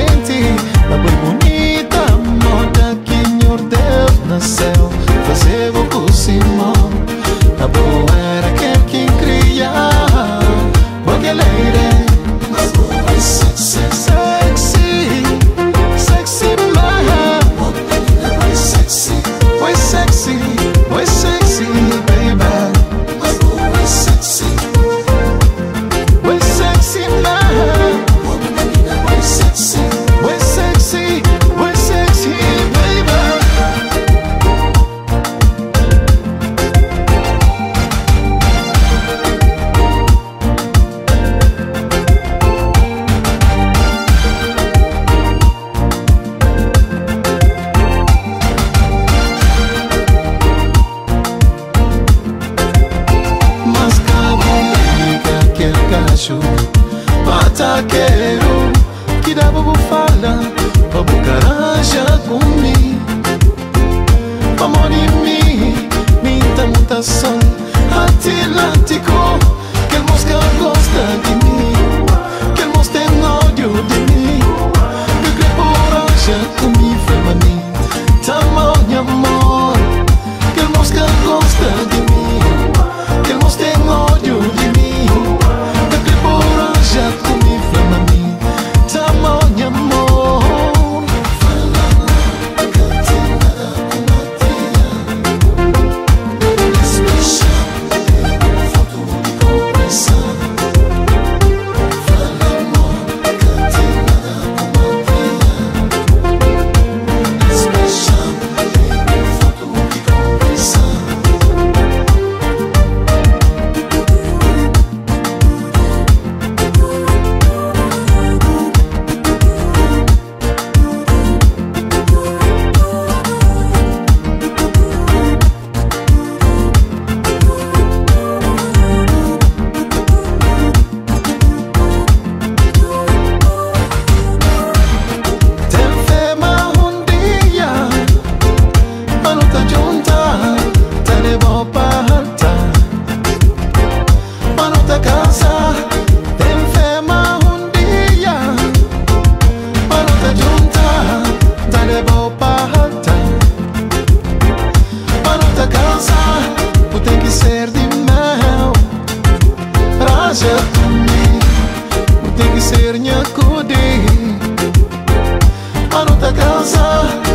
senti La bonita Moda que nhor deu nasceu, céu Fazer o cima. Na boa ser-ne acudi A nota casa